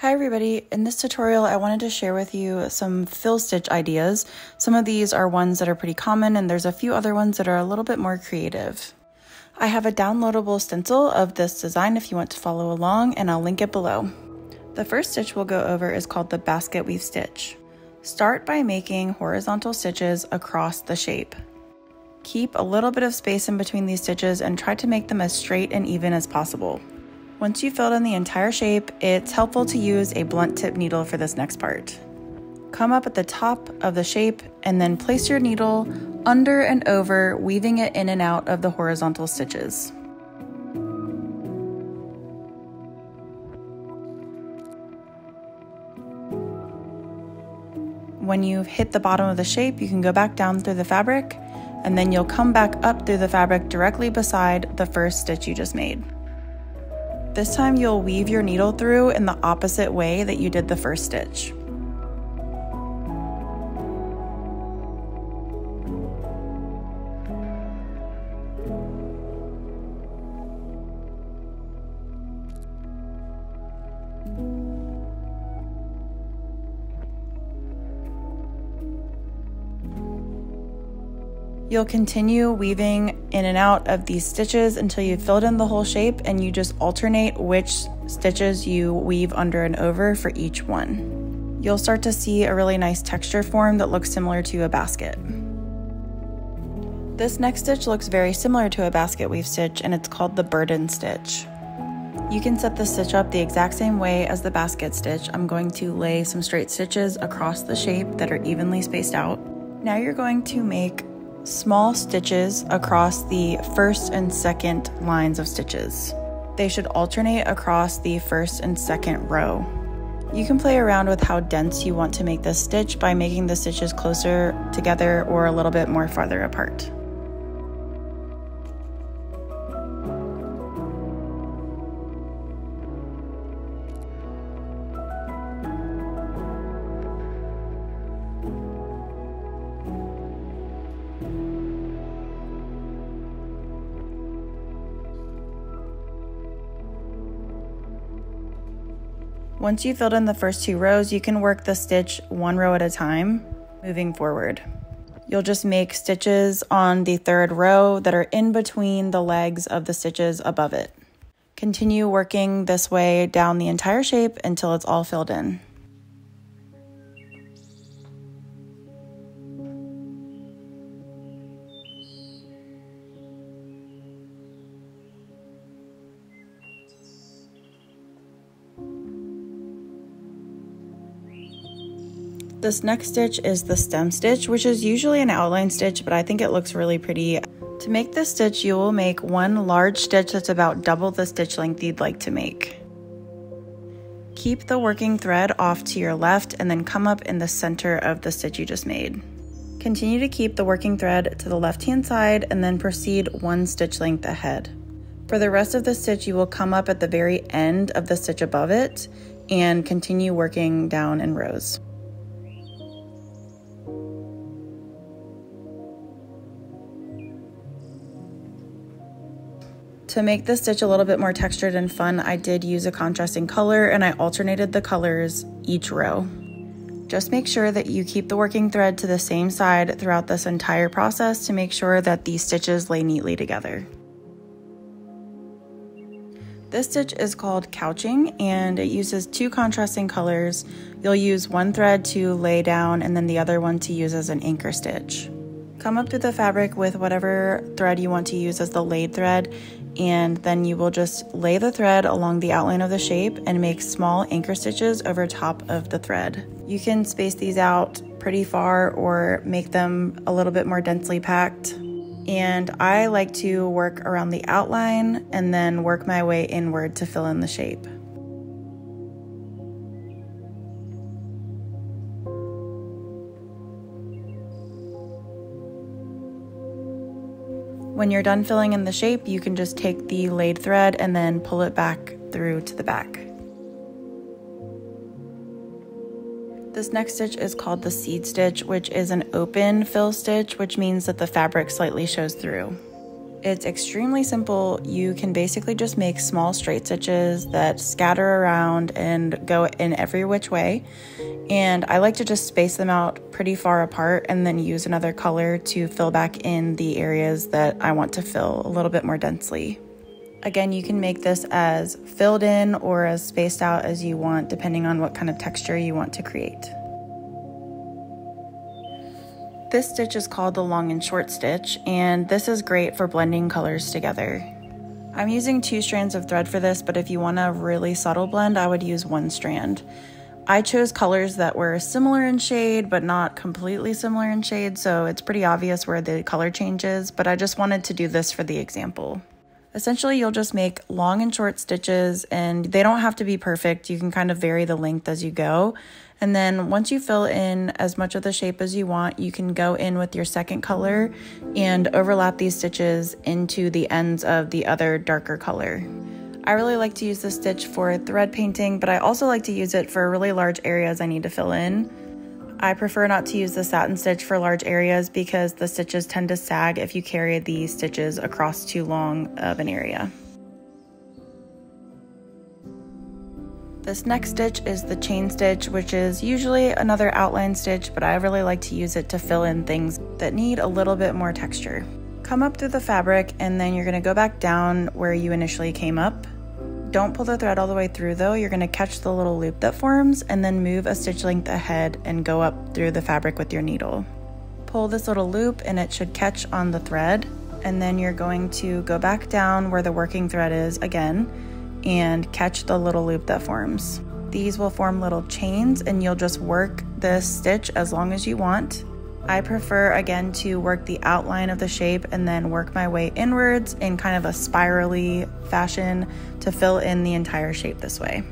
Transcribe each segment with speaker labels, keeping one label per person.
Speaker 1: Hi everybody, in this tutorial I wanted to share with you some fill stitch ideas. Some of these are ones that are pretty common and there's a few other ones that are a little bit more creative. I have a downloadable stencil of this design if you want to follow along and I'll link it below. The first stitch we'll go over is called the basket weave stitch. Start by making horizontal stitches across the shape. Keep a little bit of space in between these stitches and try to make them as straight and even as possible. Once you've filled in the entire shape, it's helpful to use a blunt tip needle for this next part. Come up at the top of the shape and then place your needle under and over, weaving it in and out of the horizontal stitches. When you've hit the bottom of the shape, you can go back down through the fabric and then you'll come back up through the fabric directly beside the first stitch you just made. This time you'll weave your needle through in the opposite way that you did the first stitch. You'll continue weaving in and out of these stitches until you've filled in the whole shape and you just alternate which stitches you weave under and over for each one. You'll start to see a really nice texture form that looks similar to a basket. This next stitch looks very similar to a basket weave stitch and it's called the burden stitch. You can set the stitch up the exact same way as the basket stitch. I'm going to lay some straight stitches across the shape that are evenly spaced out. Now you're going to make small stitches across the first and second lines of stitches. They should alternate across the first and second row. You can play around with how dense you want to make this stitch by making the stitches closer together or a little bit more farther apart. Once you've filled in the first two rows, you can work the stitch one row at a time, moving forward. You'll just make stitches on the third row that are in between the legs of the stitches above it. Continue working this way down the entire shape until it's all filled in. This next stitch is the stem stitch, which is usually an outline stitch, but I think it looks really pretty. To make this stitch, you will make one large stitch that's about double the stitch length you'd like to make. Keep the working thread off to your left and then come up in the center of the stitch you just made. Continue to keep the working thread to the left hand side and then proceed one stitch length ahead. For the rest of the stitch, you will come up at the very end of the stitch above it and continue working down in rows. To make the stitch a little bit more textured and fun, I did use a contrasting color and I alternated the colors each row. Just make sure that you keep the working thread to the same side throughout this entire process to make sure that these stitches lay neatly together. This stitch is called couching and it uses two contrasting colors. You'll use one thread to lay down and then the other one to use as an anchor stitch. Come up to the fabric with whatever thread you want to use as the laid thread and then you will just lay the thread along the outline of the shape and make small anchor stitches over top of the thread. You can space these out pretty far or make them a little bit more densely packed. And I like to work around the outline and then work my way inward to fill in the shape. When you're done filling in the shape, you can just take the laid thread and then pull it back through to the back. This next stitch is called the seed stitch, which is an open fill stitch, which means that the fabric slightly shows through. It's extremely simple. You can basically just make small straight stitches that scatter around and go in every which way. And I like to just space them out pretty far apart and then use another color to fill back in the areas that I want to fill a little bit more densely. Again, you can make this as filled in or as spaced out as you want, depending on what kind of texture you want to create. This stitch is called the long and short stitch, and this is great for blending colors together. I'm using two strands of thread for this, but if you want a really subtle blend, I would use one strand. I chose colors that were similar in shade, but not completely similar in shade, so it's pretty obvious where the color changes, but I just wanted to do this for the example. Essentially, you'll just make long and short stitches, and they don't have to be perfect. You can kind of vary the length as you go. And then once you fill in as much of the shape as you want, you can go in with your second color and overlap these stitches into the ends of the other darker color. I really like to use this stitch for thread painting, but I also like to use it for really large areas I need to fill in. I prefer not to use the satin stitch for large areas because the stitches tend to sag if you carry these stitches across too long of an area. This next stitch is the chain stitch, which is usually another outline stitch, but I really like to use it to fill in things that need a little bit more texture. Come up through the fabric and then you're gonna go back down where you initially came up don't pull the thread all the way through though, you're gonna catch the little loop that forms and then move a stitch length ahead and go up through the fabric with your needle. Pull this little loop and it should catch on the thread and then you're going to go back down where the working thread is again and catch the little loop that forms. These will form little chains and you'll just work this stitch as long as you want I prefer again to work the outline of the shape and then work my way inwards in kind of a spirally fashion to fill in the entire shape this way.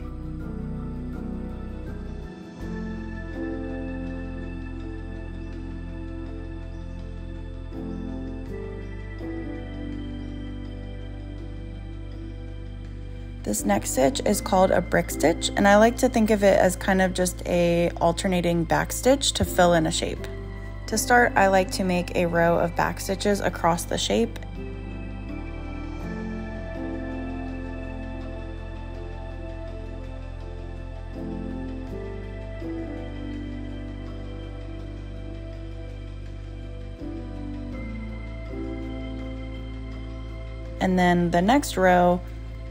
Speaker 1: This next stitch is called a brick stitch and I like to think of it as kind of just a alternating back stitch to fill in a shape. To start, I like to make a row of back stitches across the shape. And then the next row,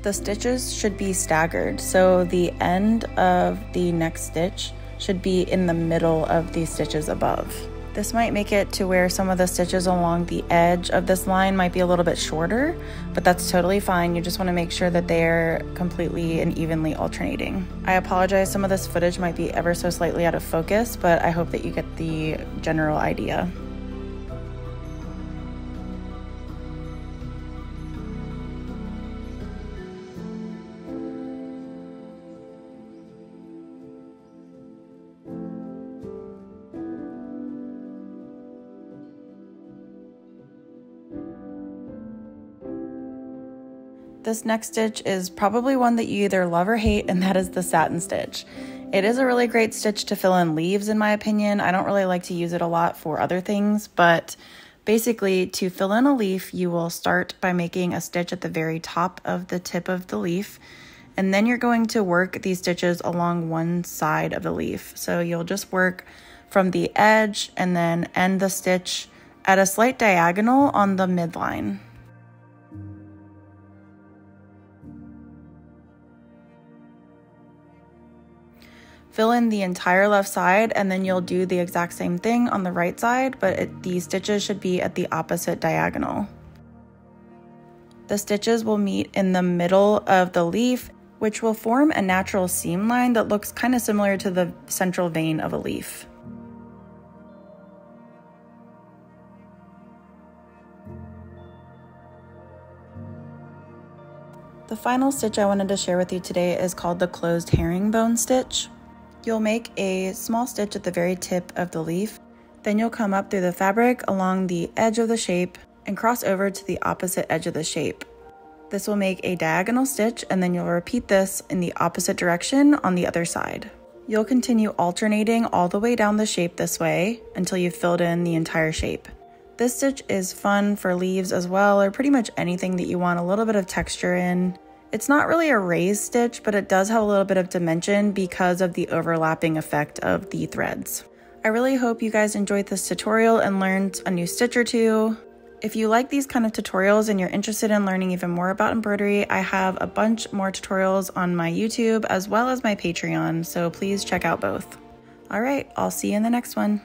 Speaker 1: the stitches should be staggered. So the end of the next stitch should be in the middle of the stitches above. This might make it to where some of the stitches along the edge of this line might be a little bit shorter, but that's totally fine. You just wanna make sure that they're completely and evenly alternating. I apologize, some of this footage might be ever so slightly out of focus, but I hope that you get the general idea. This next stitch is probably one that you either love or hate, and that is the satin stitch. It is a really great stitch to fill in leaves, in my opinion. I don't really like to use it a lot for other things, but basically, to fill in a leaf, you will start by making a stitch at the very top of the tip of the leaf, and then you're going to work these stitches along one side of the leaf. So you'll just work from the edge and then end the stitch at a slight diagonal on the midline. Fill in the entire left side and then you'll do the exact same thing on the right side, but it, the stitches should be at the opposite diagonal. The stitches will meet in the middle of the leaf, which will form a natural seam line that looks kind of similar to the central vein of a leaf. The final stitch I wanted to share with you today is called the closed herringbone stitch. You'll make a small stitch at the very tip of the leaf. Then you'll come up through the fabric along the edge of the shape and cross over to the opposite edge of the shape. This will make a diagonal stitch and then you'll repeat this in the opposite direction on the other side. You'll continue alternating all the way down the shape this way until you've filled in the entire shape. This stitch is fun for leaves as well, or pretty much anything that you want a little bit of texture in. It's not really a raised stitch, but it does have a little bit of dimension because of the overlapping effect of the threads. I really hope you guys enjoyed this tutorial and learned a new stitch or two. If you like these kind of tutorials and you're interested in learning even more about embroidery, I have a bunch more tutorials on my YouTube as well as my Patreon, so please check out both. All right, I'll see you in the next one.